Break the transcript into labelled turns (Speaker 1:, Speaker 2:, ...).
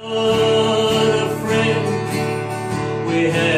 Speaker 1: What a friend we have.